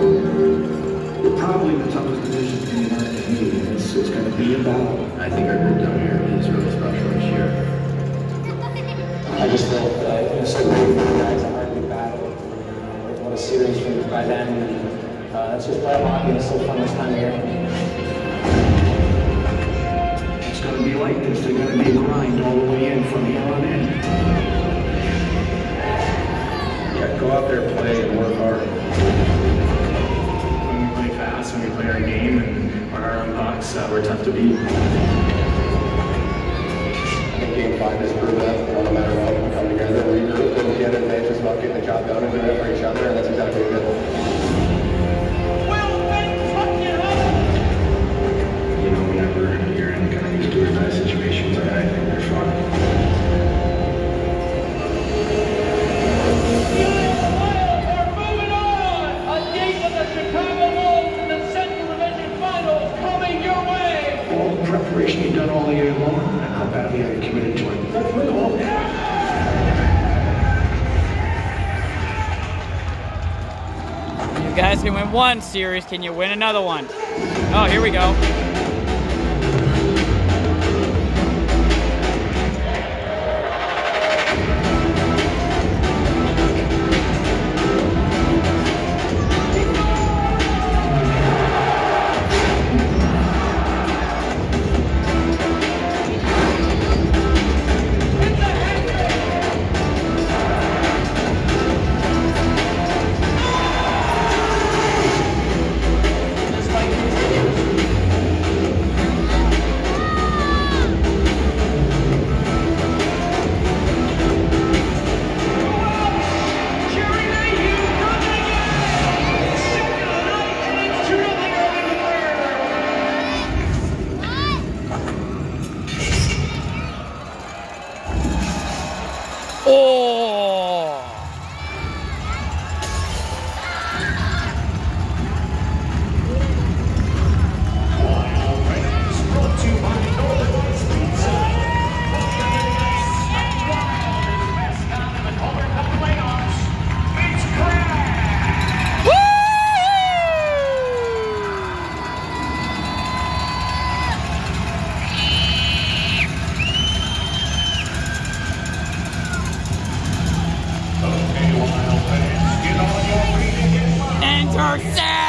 Probably the toughest division in the American League, it's, it's going to be a battle. I think our group down here is really special this year. I just feel uh, it's so great for the guys at Hartley Battle. Uh, what a series from, by them. And, uh, it's just playoff hockey it's so fun this time of year. It's going to be like this. They're going to be grind all the way in from here on in. Our own pucks, uh, we're tough to beat. Game five has preparation you've done all year long, and how badly are you committed to it? You guys can win one series. Can you win another one? Oh, here we go. Enter